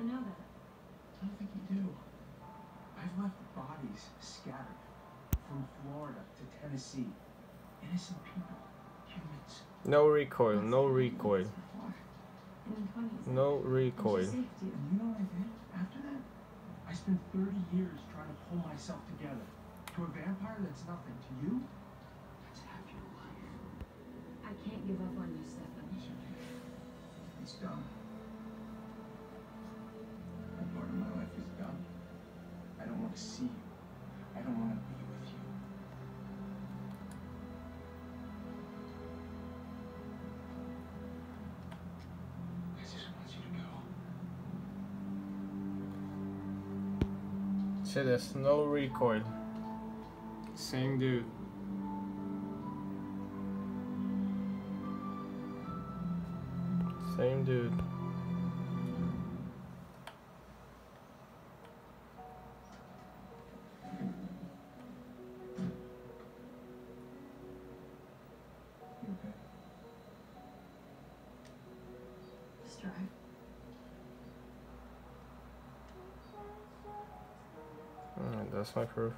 I know that. I don't think you do. I've left bodies scattered from Florida to Tennessee. Innocent people, humans. No recoil, no recoil, Why? In the 20s. no recoil. And you know what I did after that? I spent 30 years trying to pull myself together. To a vampire, that's nothing. To you, that's half your life. I can't give up on you, Stefan. Yes, you can. It's done. Want to see you. I don't want to be with you. I just want you to go. There's no recoil. Same dude. Same dude. Alright, uh, that's my proof.